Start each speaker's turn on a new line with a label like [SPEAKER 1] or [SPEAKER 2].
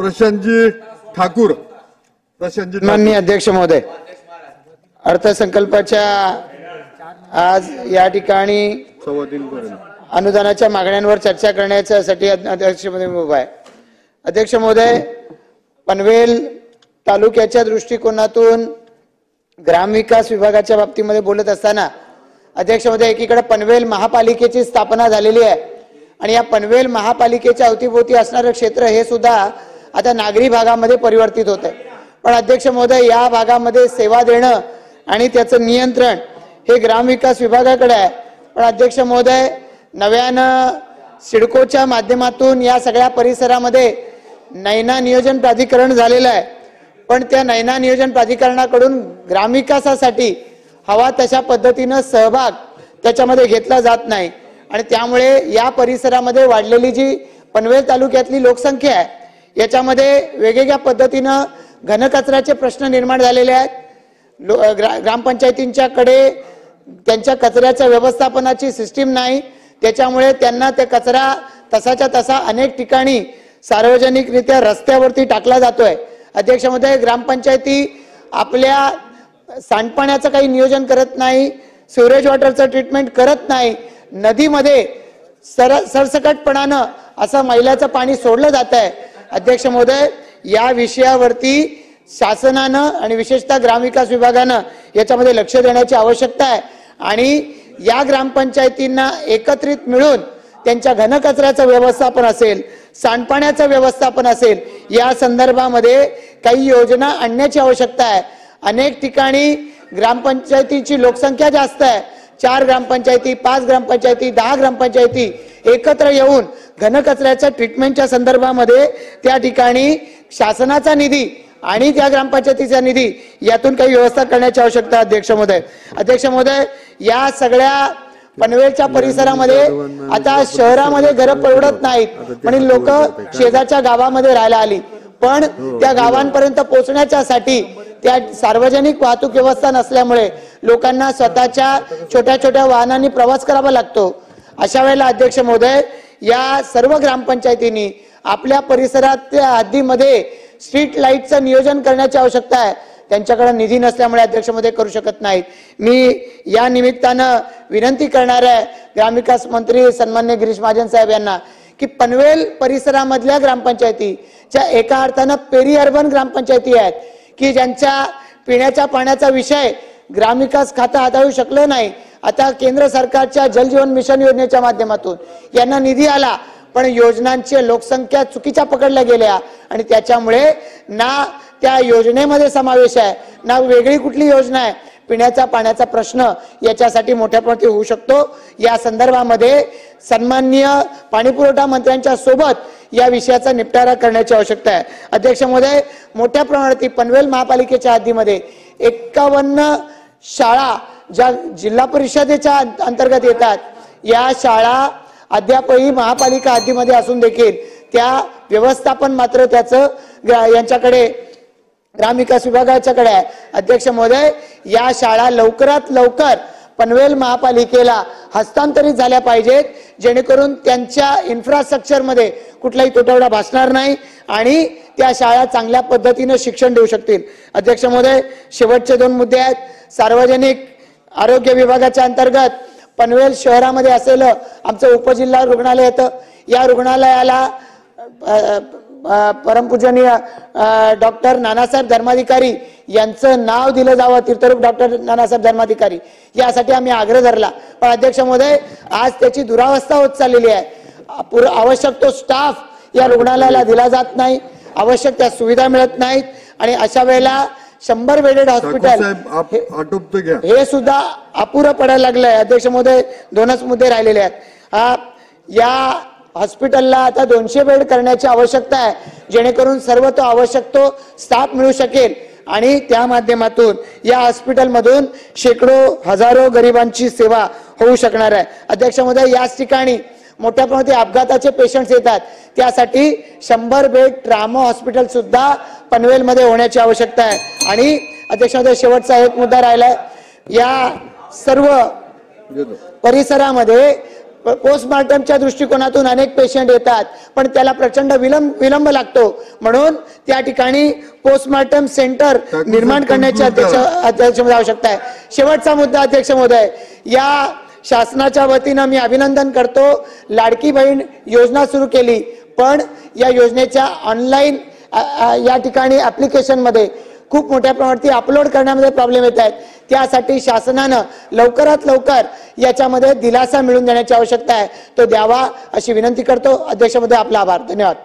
[SPEAKER 1] प्रशांतजी ठाकूर. प्रशांतजी.
[SPEAKER 2] माननीय अध्यक्ष महोदय अर्थसंकल्पाच्या आज या ठिकाणी
[SPEAKER 1] सव्वा तीन पर्यंत.
[SPEAKER 2] अनुदानाच्या मागण्यांवर चर्चा करण्यासाठी अध्यक्ष महोदय उभा आहे अध्यक्ष महोदय पनवेल तालुक्याच्या दृष्टिकोनातून ग्रामविकास विभागाच्या बाबतीमध्ये बोलत असताना अध्यक्ष महोदय एकीकडे पनवेल महापालिकेची स्थापना झालेली आहे आणि या पनवेल महापालिकेच्या अवतीभोवती असणारं क्षेत्र हे सुद्धा आता नागरी भागामध्ये परिवर्तित होत आहे. पण अध्यक्ष महोदय या भागामध्ये सेवा देणं आणि त्याचं नियंत्रण हे ग्रामविकास विभागाकडे आहे. पण अध्यक्ष महोदय नव्यानं सिडकोच्या माध्यमातून या सगळ्या परिसरामध्ये नैना नियोजन प्राधिकरण झालेलं आहे. पण त्या नैना नियोजन प्राधिकरणाकडून ग्रामविकासासाठी हवा तशा पद्धतीनं सहभाग त्याच्यामध्ये घेतला जात नाही. आणि त्यामुळे या परिसरामध्ये वाढलेली जी पनवेल तालुक्यातली लोकसंख्या आहे याच्यामध्ये वेगवेगळ्या पद्धतीनं घनकचऱ्याचे प्रश्न निर्माण झालेले आहेत. लो ग्रा ग्रामपंचायतींच्याकडे त्यांच्या कचऱ्याच्या व्यवस्थापनाची सिस्टीम नाही. त्याच्यामुळे त्यांना ते कचरा तसाच्या तसा अनेक ठिकाणी सार्वजनिकरित्या रस्त्यावरती टाकला जातोय. अध्यक्षामध्ये ग्रामपंचायती आपल्या सांडपाण्याचं काही नियोजन करत नाही सिवरेज वॉटरचं ट्रीटमेंट करत नाही. नदीमध्ये सर सरसकटपणानं असं मैलाचं पाणी सोडलं जात आहे अध्यक्ष महोदय या विषयावरती शासनानं आणि विशेषतः ग्रामविकास विभागानं याच्यामध्ये लक्ष देण्याची आवश्यकता आहे. आणि या ग्रामपंचायतींना एकत्रित मिळून त्यांच्या घनकचऱ्याचं व्यवस्थापन असेल सांडपाण्याचं व्यवस्थापन असेल या संदर्भामध्ये काही योजना आणण्याची आवश्यकता आहे. अनेक ठिकाणी ग्रामपंचायतीची लोकसंख्या जास्त आहे. चार ग्रामपंचायती पाच ग्रामपंचायती दहा ग्रामपंचायती एकत्र येऊन घनकचऱ्याच्या ट्रीटमेंटच्या संदर्भामध्ये त्या ठिकाणी शासनाचा निधी आणि त्या ग्रामपंचायतीचा निधी यातून काही व्यवस्था करण्याची आवश्यकता अध्यक्ष महोदय. अध्यक्ष महोदय या सगळ्या पनवेलच्या परिसरामध्ये आता शहरामध्ये घरं परवडत नाहीत म्हणून लोक शेजारच्या गावामध्ये राहायला आली. पण त्या गावांपर्यंत पोहोचण्याच्यासाठी त्या सार्वजनिक वाहतूक व्यवस्था नसल्यामुळे लोकांना स्वतःच्या छोट्या छोट्या वाहनांनी प्रवास करावा लागतो. अशा वेळेला अध्यक्ष महोदय या सर्व ग्रामपंचायतींनी आपल्या परिसरातल्या हद्दीमध्ये स्ट्रीट लाईटचं नियोजन करण्याची आवश्यकता आहे. त्यांच्याकडे निधी नसल्यामुळे अध्यक्षमध्ये करू शकत नाहीत. मी या निमित्तानं विनंती करणार आहे ग्रामविकास मंत्री सन्मान्य गिरीश महाजन साहेब यांना की पनवेल परिसरामधल्या ग्रामपंचायती ज्या एका अर्थानं पेरी अर्बन ग्रामपंचायती आहेत की ज्यांच्या पिण्याच्या पाण्याचा विषय ग्रामविकास खातं हाताळू शकलं नाही आता केंद्र सरकारच्या जलजीवन मिशन योजनेच्या माध्यमातून यांना निधी आला पण योजनांची लोकसंख्या चुकीच्या पकडल्या गेल्या आणि त्याच्यामुळे ना त्या योजनेमध्ये समावेश आहे ना वेगळी कुठली योजना आहे. पिण्याचा पाण्याचा प्रश्न याच्यासाठी मोठ्या प्रमाणात होऊ शकतो. या संदर्भामध्ये सन्माननीय पाणीपुरवठा मंत्र्यांच्या सोबत या विषयाचा निपटारा करण्याची आवश्यकता आहे. अध्यक्ष महोदय मोठ्या प्रमाणात पनवेल महापालिकेच्या हद्दीमध्ये एक्कावन्न शाळा ज्या जिल्हा परिषदेच्या अंत- अंतर्गत येतात या शाळा अद्यापही महापालिका हद्दीमध्ये असून देखील त्या व्यवस्थापन मात्र त्याचं यांच्याकडे ग्रामविकास विभागाच्याकडे आहे. अध्यक्ष महोदय या शाळा लवकरात लवकर पनवेल महापालिकेला हस्तांतरित झाल्या पाहिजेत जेणेकरून त्यांच्या इन्फ्रास्ट्रक्चरमध्ये कुठलाही तुटवडा भासणार नाही आणि त्या शाळा चांगल्या पद्धतीनं शिक्षण देऊ शकतील. अध्यक्ष महोदय शेवटचे दोन मुद्दे आहेत. सार्वजनिक आरोग्य विभागाच्या अंतर्गत पनवेल शहरामध्ये असलेलं आमचं उपजिल्हा रुग्णालय येतं. या रुग्णालयाला परमपूजनीय डॉक्टर नानासाहेब धर्माधिकारी यांचं नाव दिलं जावं तीर्थरूप डॉक्टर नानासाहेब धर्माधिकारी. यासाठी आम्ही आग्रह धरला. पण अध्यक्ष महोदय आज त्याची दुरावस्था होत चाललेली आहे. पुर आवश्यक तो स्टाफ या रुग्णालयाला दिला जात नाही. आवश्यक त्या सुविधा मिळत नाहीत. आणि अशा वेळेला शंभर बेडेड हॉस्पिटल. हे सुद्धा अपुरं पडायला लागलंय. अध्यक्ष महोदय दोनच मुद्दे राहिलेले आहेत. हा, या हॉस्पिटलला आता दोनशे बेड करण्याची आवश्यकता आहे. जेणेकरून सर्व तो आवश्यक तो स्टाफ मिळू शकेल. आणि त्या माध्यमातून या हॉस्पिटलमधून शेकडो हजारो गरिबांची सेवा होऊ शकणार आहे. अध्यक्ष महोदय याच ठिकाणी मोठ्या प्रमाणात अपघाताचे पेशंट्स येतात. त्यासाठी शंभर बेड ट्रामा हॉस्पिटल सुद्धा पनवेलमध्ये होण्याची आवश्यकता आहे. आणि अध्यक्ष महोदय शेवटचा एक मुद्दा राहिलाय. या सर्व परिसरामध्ये पोस्टमार्टमच्या दृष्टिकोनातून अनेक पेशंट येतात. पण त्याला प्रचंड विलंब विलंब लागतो. म्हणून त्या ठिकाणी पोस्टमार्टम सेंटर निर्माण करण्याची अध्यक्ष
[SPEAKER 1] करा.
[SPEAKER 2] अध्यक्ष महोदय आवश्यकता आहे. शेवटचा मुद्दा अध्यक्ष महोदय या शासनाच्या वतीनं मी अभिनंदन करतो. लाडकी बहीण योजना सुरू केली. पण या योजनेच्या ऑनलाईन या ठिकाणी ॲप्लिकेशनमध्ये खूप मोठ्या प्रमाणात अपलोड करण्यामध्ये प्रॉब्लेम येत आहेत. त्यासाठी शासनानं लवकरात लवकर याच्यामध्ये दिलासा मिळून देण्याची आवश्यकता आहे. तो द्यावा अशी विनंती करतो. अध्यक्ष आपला आभार. धन्यवाद.